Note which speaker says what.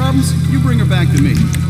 Speaker 1: problems, you bring her back to me.